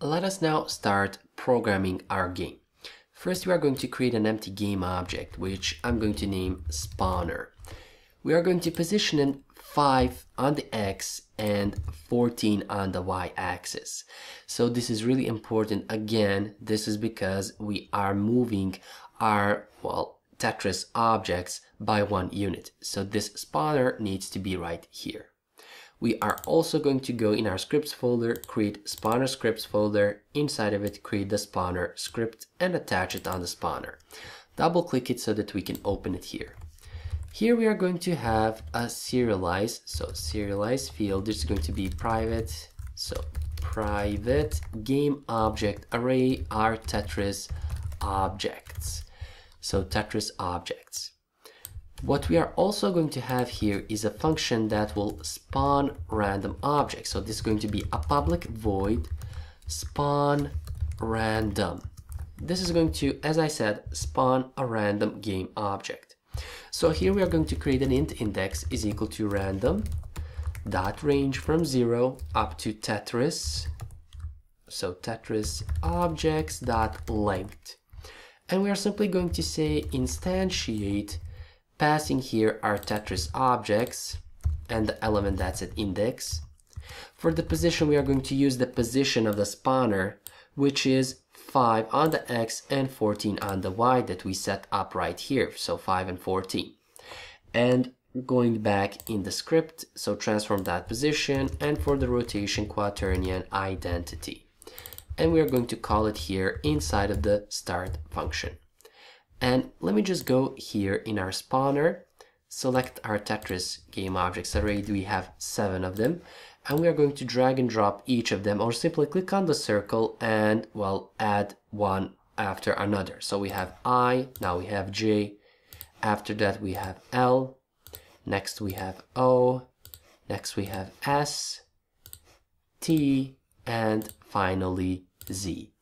Let us now start programming our game. First, we are going to create an empty game object, which I'm going to name spawner. We are going to position it 5 on the x and 14 on the y-axis. So this is really important. Again, this is because we are moving our, well, Tetris objects by one unit. So this spawner needs to be right here. We are also going to go in our scripts folder, create spawner scripts folder, inside of it create the spawner script and attach it on the spawner. Double click it so that we can open it here. Here we are going to have a serialize, so serialize field, is going to be private, so private game object array are Tetris objects. So Tetris objects. What we are also going to have here is a function that will spawn random objects. So this is going to be a public void spawn random. This is going to, as I said, spawn a random game object. So here we are going to create an int index is equal to random dot range from 0 up to Tetris. So Tetris objects dot length. And we are simply going to say instantiate passing here our Tetris objects and the element that's at index. For the position, we are going to use the position of the spawner, which is 5 on the x and 14 on the y that we set up right here. So 5 and 14. And going back in the script, so transform that position and for the rotation quaternion identity. And we are going to call it here inside of the start function. And let me just go here in our spawner, select our Tetris game objects array. We have seven of them. And we are going to drag and drop each of them or simply click on the circle and, well, add one after another. So we have I, now we have J. After that we have L. Next we have O. Next we have S, T, and finally Z.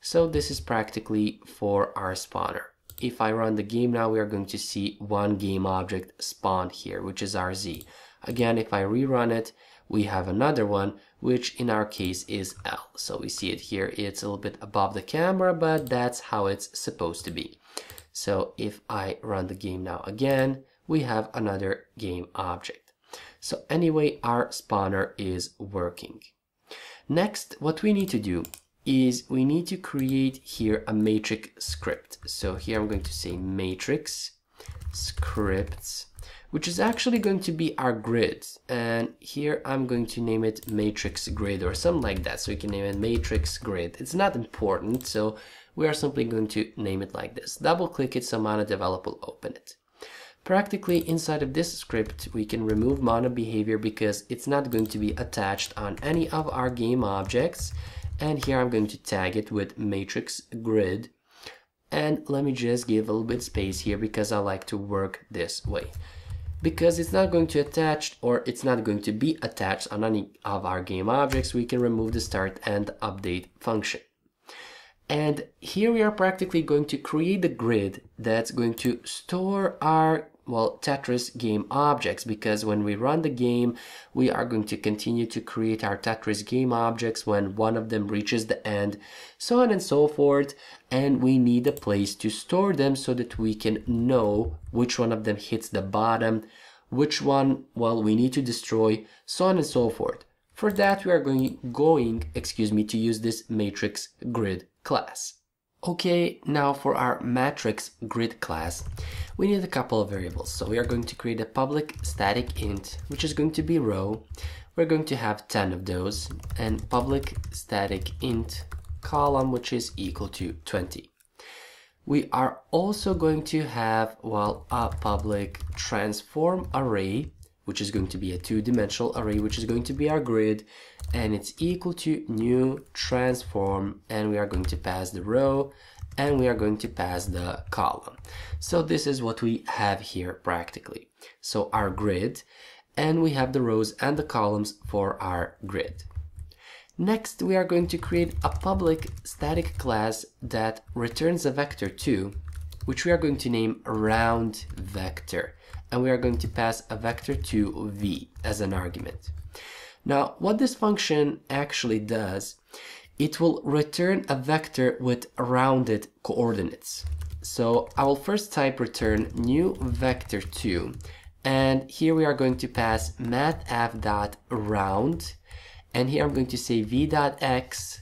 So this is practically for our spawner if I run the game now, we are going to see one game object spawned here, which is our Z. Again, if I rerun it, we have another one, which in our case is L. So we see it here, it's a little bit above the camera, but that's how it's supposed to be. So if I run the game now again, we have another game object. So anyway, our spawner is working. Next, what we need to do is we need to create here a matrix script. So here I'm going to say matrix scripts, which is actually going to be our grid. And here I'm going to name it matrix grid or something like that. So you can name it matrix grid. It's not important. So we are simply going to name it like this. Double click it so Mono Develop will open it. Practically inside of this script, we can remove mono behavior because it's not going to be attached on any of our game objects and here I'm going to tag it with matrix grid. And let me just give a little bit space here because I like to work this way. Because it's not going to attach or it's not going to be attached on any of our game objects we can remove the start and update function. And here we are practically going to create the grid that's going to store our well, Tetris game objects because when we run the game, we are going to continue to create our Tetris game objects when one of them reaches the end, so on and so forth. And we need a place to store them so that we can know which one of them hits the bottom, which one, well, we need to destroy, so on and so forth. For that, we are going, going, excuse me, to use this matrix grid class. Okay, now for our matrix grid class, we need a couple of variables. So we are going to create a public static int, which is going to be row. We're going to have 10 of those and public static int column, which is equal to 20. We are also going to have, well, a public transform array, which is going to be a two-dimensional array, which is going to be our grid, and it's equal to new transform, and we are going to pass the row, and we are going to pass the column. So this is what we have here practically. So our grid, and we have the rows and the columns for our grid. Next, we are going to create a public static class that returns a vector 2, which we are going to name round vector. And we are going to pass a vector 2v as an argument. Now, what this function actually does it will return a vector with rounded coordinates. So I will first type return new vector 2 and here we are going to pass mathf.round and here I'm going to say v.x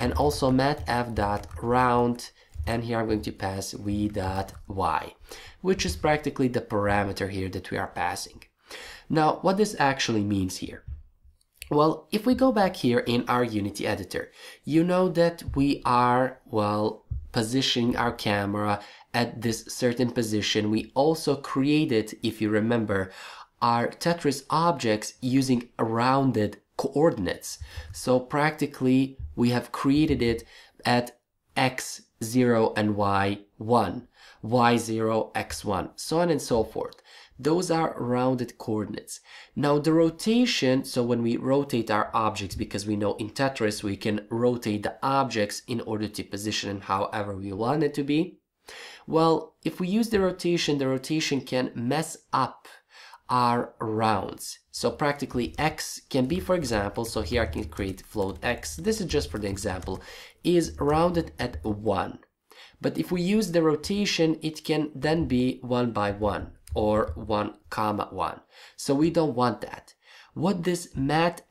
and also mathf.round and here I'm going to pass v.y which is practically the parameter here that we are passing. Now what this actually means here well, if we go back here in our Unity editor, you know that we are, well, positioning our camera at this certain position. We also created, if you remember, our Tetris objects using rounded coordinates. So practically we have created it at x0 and y1, y0, x1, so on and so forth. Those are rounded coordinates. Now the rotation, so when we rotate our objects, because we know in Tetris we can rotate the objects in order to position them however we want it to be. Well, if we use the rotation, the rotation can mess up our rounds. So practically x can be, for example, so here I can create float x, this is just for the example, is rounded at 1. But if we use the rotation, it can then be 1 by 1 or 1 comma 1. So we don't want that. What this mathf.round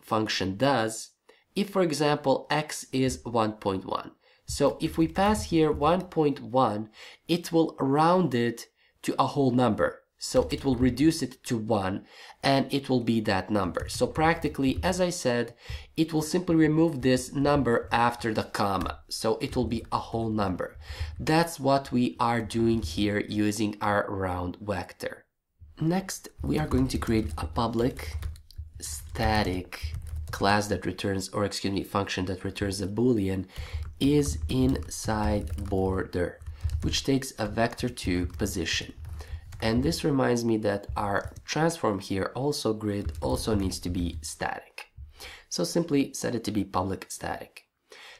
function does, if for example x is 1.1, so if we pass here 1.1, it will round it to a whole number. So it will reduce it to 1 and it will be that number. So practically, as I said, it will simply remove this number after the comma. So it will be a whole number. That's what we are doing here using our round vector. Next, we are going to create a public static class that returns, or excuse me, function that returns a boolean is inside border, which takes a vector2 position. And this reminds me that our transform here, also grid, also needs to be static. So simply set it to be public static.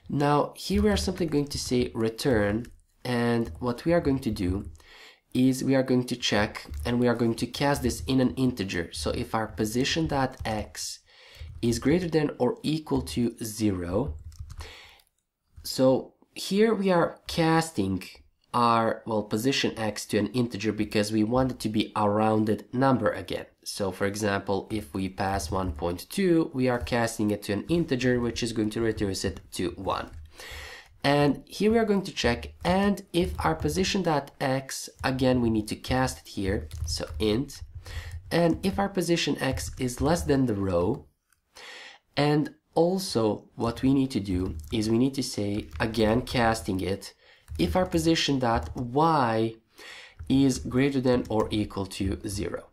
Now here we are simply going to say return and what we are going to do is we are going to check and we are going to cast this in an integer. So if our position.x is greater than or equal to 0, so here we are casting our, well, position x to an integer because we want it to be a rounded number again. So for example, if we pass 1.2, we are casting it to an integer, which is going to reduce it to 1. And here we are going to check, and if our position dot x, again, we need to cast it here, so int, and if our position x is less than the row, and also what we need to do is we need to say, again, casting it, if our position dot y is greater than or equal to 0.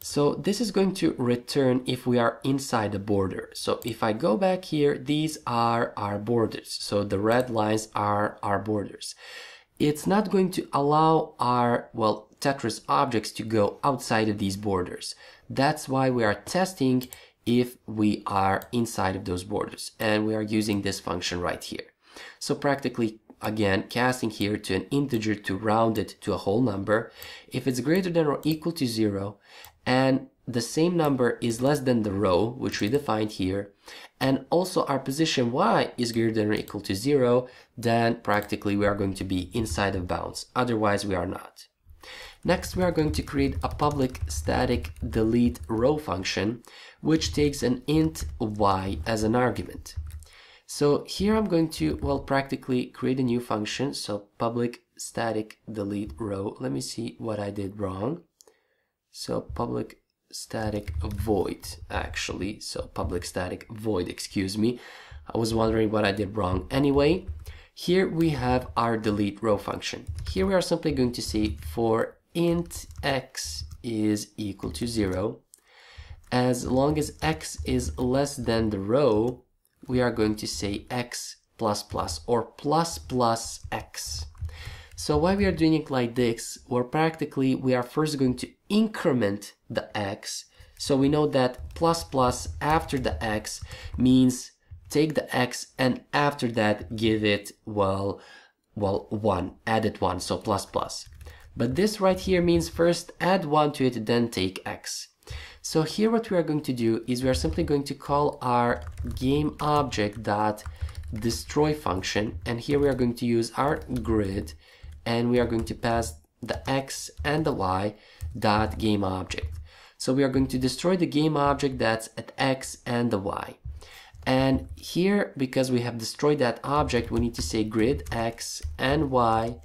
So this is going to return if we are inside the border. So if I go back here, these are our borders. So the red lines are our borders. It's not going to allow our, well, Tetris objects to go outside of these borders. That's why we are testing if we are inside of those borders. And we are using this function right here. So practically again casting here to an integer to round it to a whole number. If it's greater than or equal to zero and the same number is less than the row, which we defined here, and also our position y is greater than or equal to zero, then practically we are going to be inside of bounds. Otherwise, we are not. Next, we are going to create a public static delete row function, which takes an int y as an argument. So here I'm going to, well, practically create a new function. So public static delete row. Let me see what I did wrong. So public static void, actually. So public static void, excuse me. I was wondering what I did wrong. Anyway, here we have our delete row function. Here we are simply going to say for int x is equal to zero, as long as x is less than the row, we are going to say x plus plus or plus plus x. So why we are doing it like this, where practically we are first going to increment the x. So we know that plus plus after the x means take the x and after that give it, well, well, 1, add it 1, so plus plus. But this right here means first add 1 to it, then take x. So here what we are going to do is we are simply going to call our game object dot destroy function and here we are going to use our grid and we are going to pass the x and the y dot game object. So we are going to destroy the game object that's at x and the y. And here, because we have destroyed that object, we need to say grid x and y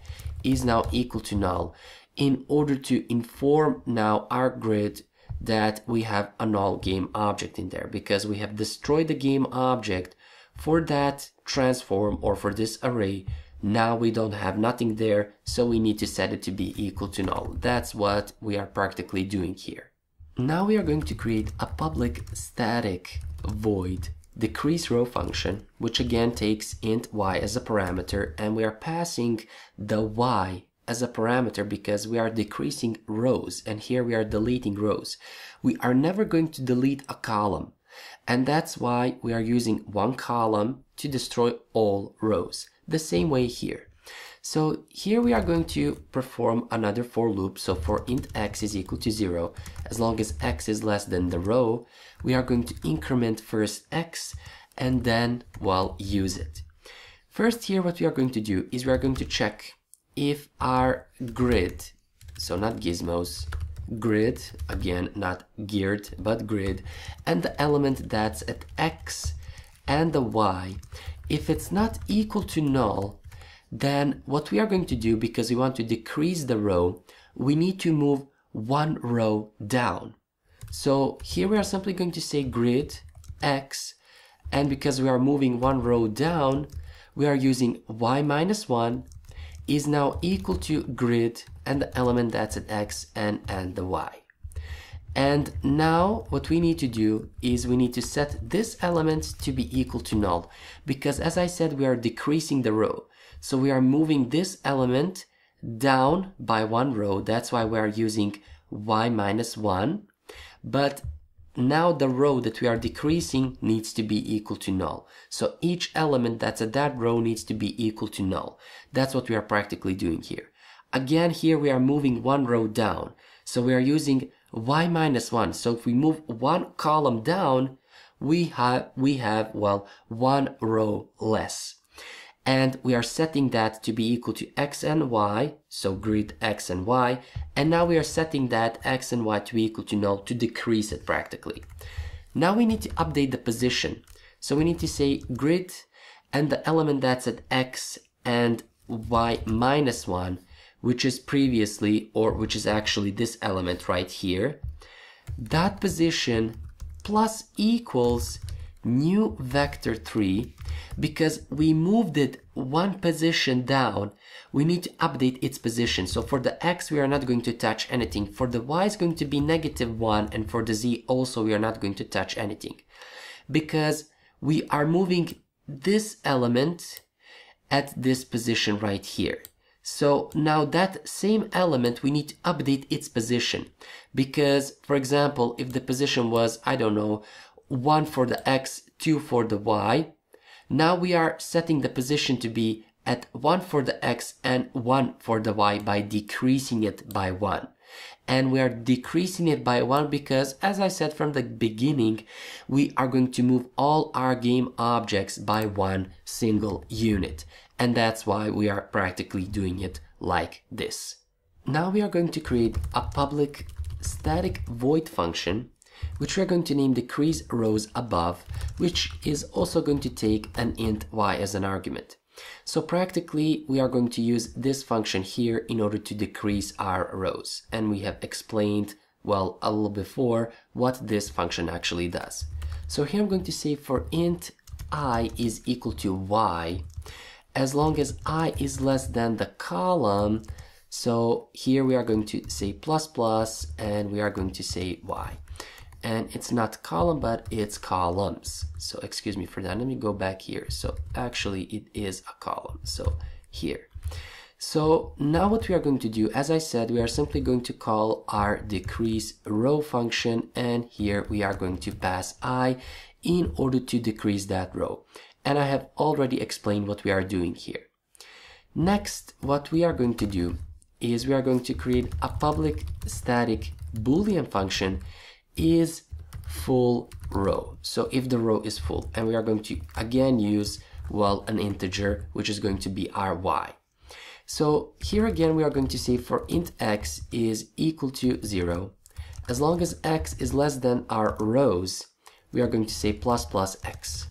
is now equal to null in order to inform now our grid that we have a null game object in there because we have destroyed the game object for that transform or for this array. Now we don't have nothing there so we need to set it to be equal to null. That's what we are practically doing here. Now we are going to create a public static void decrease row function which again takes int y as a parameter and we are passing the y as a parameter because we are decreasing rows and here we are deleting rows. We are never going to delete a column and that's why we are using one column to destroy all rows. The same way here. So here we are going to perform another for loop. So for int x is equal to 0, as long as x is less than the row, we are going to increment first x and then, well, use it. First here what we are going to do is we are going to check if our grid, so not gizmos, grid, again, not geared, but grid, and the element that's at x and the y, if it's not equal to null, then what we are going to do, because we want to decrease the row, we need to move one row down. So here we are simply going to say grid x, and because we are moving one row down, we are using y minus 1 is now equal to grid and the element that's at x and, and the y. And now what we need to do is we need to set this element to be equal to null because as I said we are decreasing the row. So we are moving this element down by one row. That's why we are using y minus 1. But now the row that we are decreasing needs to be equal to null. So each element that's at that row needs to be equal to null. That's what we are practically doing here. Again, here we are moving one row down. So we are using y minus 1. So if we move one column down, we have, we have, well, one row less and we are setting that to be equal to x and y, so grid x and y, and now we are setting that x and y to be equal to null to decrease it practically. Now we need to update the position. So we need to say grid and the element that's at x and y minus 1, which is previously, or which is actually this element right here, that position plus equals new vector 3 because we moved it one position down. We need to update its position. So for the x we are not going to touch anything. For the y is going to be negative 1 and for the z also we are not going to touch anything. Because we are moving this element at this position right here. So now that same element, we need to update its position. Because, for example, if the position was, I don't know, 1 for the x, 2 for the y. Now we are setting the position to be at 1 for the x and 1 for the y by decreasing it by 1. And we are decreasing it by 1 because, as I said from the beginning, we are going to move all our game objects by one single unit. And that's why we are practically doing it like this. Now we are going to create a public static void function which we're going to name decrease rows above, which is also going to take an int y as an argument. So practically, we are going to use this function here in order to decrease our rows. And we have explained, well, a little before what this function actually does. So here I'm going to say for int i is equal to y, as long as i is less than the column, so here we are going to say plus plus and we are going to say y and it's not column but it's columns. So excuse me for that. Let me go back here. So actually it is a column. So here. So now what we are going to do as I said we are simply going to call our decrease row function. And here we are going to pass i in order to decrease that row. And I have already explained what we are doing here. Next what we are going to do is we are going to create a public static boolean function is full row. So if the row is full, and we are going to again use, well, an integer, which is going to be our y. So here again, we are going to say for int x is equal to 0. As long as x is less than our rows, we are going to say plus plus x.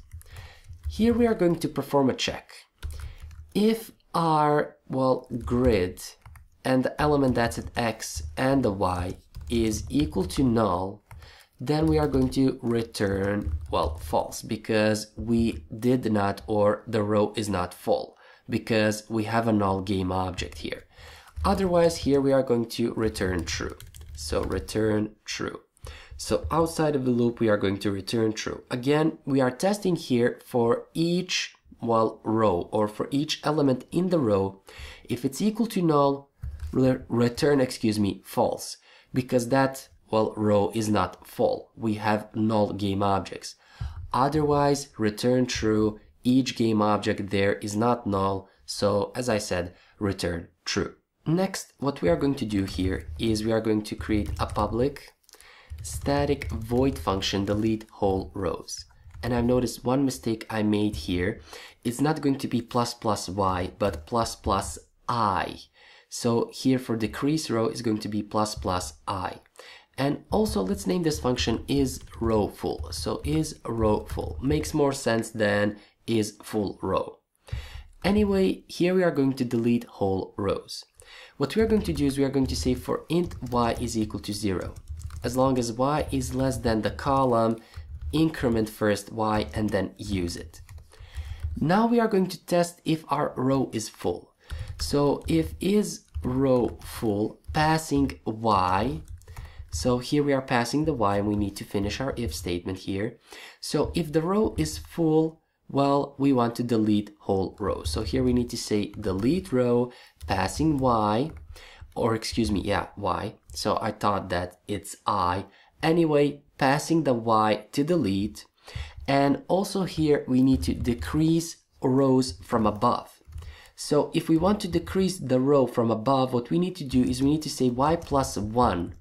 Here we are going to perform a check. If our, well, grid and the element that's at x and the y is equal to null, then we are going to return, well, false because we did not or the row is not full because we have a null game object here. Otherwise, here we are going to return true. So return true. So outside of the loop, we are going to return true. Again, we are testing here for each well row or for each element in the row. If it's equal to null, return, excuse me, false because that well row is not full. We have null game objects. Otherwise, return true each game object there is not null, so as I said, return true. Next, what we are going to do here is we are going to create a public static void function delete whole rows. And I've noticed one mistake I made here. It's not going to be plus plus y, but plus plus i. So here for decrease row is going to be plus plus i. And also let's name this function is row full. So is row full makes more sense than is full row. Anyway, here we are going to delete whole rows. What we are going to do is we are going to say for int y is equal to 0. As long as y is less than the column, increment first y and then use it. Now we are going to test if our row is full. So if is row full, passing y, so here we are passing the y and we need to finish our if statement here. So if the row is full, well, we want to delete whole row. So here we need to say delete row passing y, or excuse me, yeah, y. So I thought that it's i. Anyway, passing the y to delete. And also here we need to decrease rows from above. So if we want to decrease the row from above, what we need to do is we need to say y plus 1.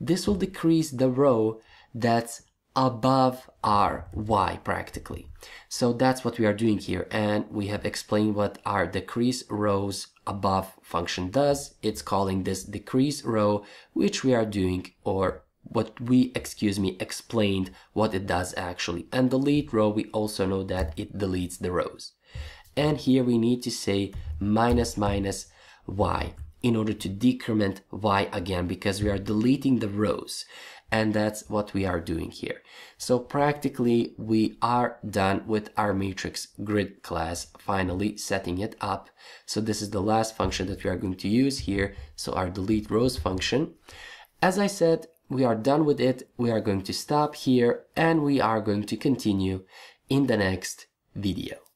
This will decrease the row that's above our y practically. So that's what we are doing here and we have explained what our decrease rows above function does. It's calling this decrease row which we are doing or what we, excuse me, explained what it does actually. And delete row, we also know that it deletes the rows. And here we need to say minus minus y in order to decrement y again because we are deleting the rows and that's what we are doing here. So practically we are done with our matrix grid class, finally setting it up. So this is the last function that we are going to use here. So our delete rows function. As I said, we are done with it. We are going to stop here and we are going to continue in the next video.